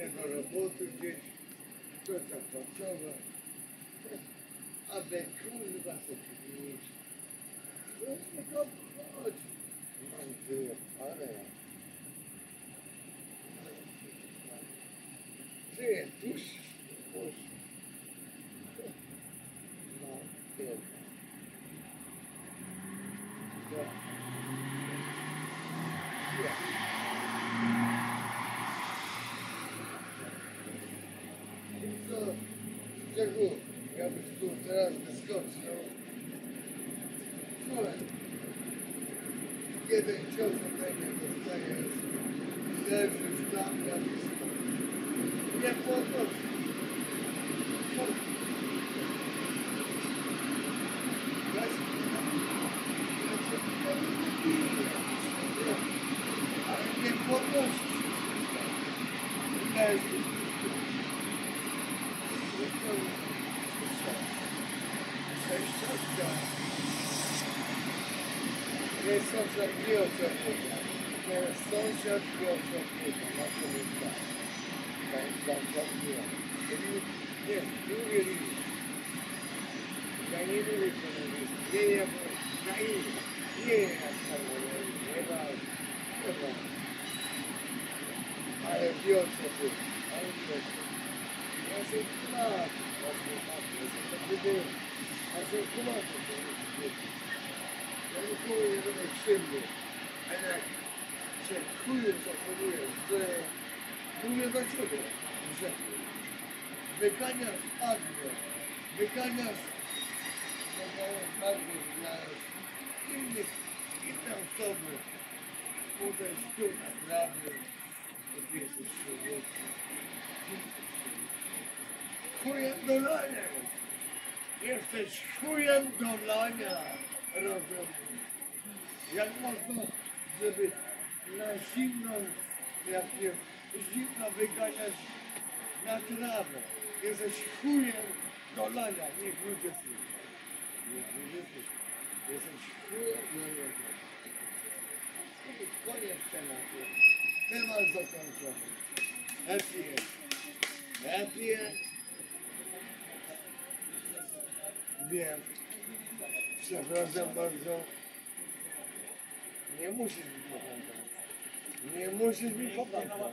я на работу здесь, кто-то попсовал. А бекруль вас отменить. Просто капот. Мантия, арая. Ты, душ, душ. Мантия. Yeah. Czego? Ja byś tu teraz wyskoczył. Słuchaj. Jeden cios ode mnie dostajesz. Nie biję. Ale nie podnosisz. Leżysz. Nie sąsiad wie o co chodzi. Nie sąsiad wie o co chodzi. Na to jest tak. Tak, tak, tak, nie. Nie, nie uwierzyli. Ja nie lubię komunizmu. Nie, ja na imię. Nie, ja sam nie ma. Nie ma. Ale tak to powiem, że będę krzywdy, ale jak się chujem zachowuję, że mówię do ciebie, że wyganiasz Agnię, wyganiasz bardziej dla innych, inne osoby, potem tu naprawdę, to ty jesteś człowiekiem. Chujem do lania. Jesteś chujem do lania. Rozumiesz? Jak można, żeby na zimną, jak nie, zimno wyganiać na trawę. Jesteś chujem do lania. Niech ludzie słyszą. Niech ludzie słyszą. Jesteś chujem do lania. Koniec tematu. Temat zakończony. Happy end. Happy end. Wiem. Przepraszam bardzo. Nie musisz mi popętać. Nie musisz mi popętać.